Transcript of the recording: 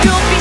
Don't be